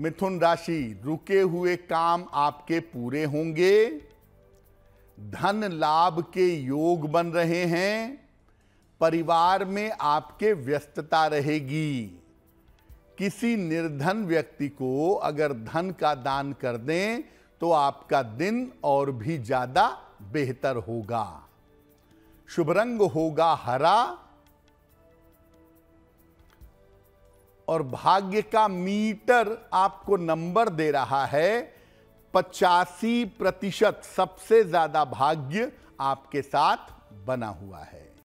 मिथुन राशि, रुके हुए काम आपके पूरे होंगे। धन लाभ के योग बन रहे हैं। परिवार में आपके व्यस्तता रहेगी। किसी निर्धन व्यक्ति को अगर धन का दान कर दें तो आपका दिन और भी ज़्यादा बेहतर होगा। शुभ रंग होगा हरा और भाग्य का मीटर आपको नंबर दे रहा है, पचासी प्रतिशत सबसे ज़्यादा भाग्य आपके साथ बना हुआ है।